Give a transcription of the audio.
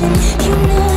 you know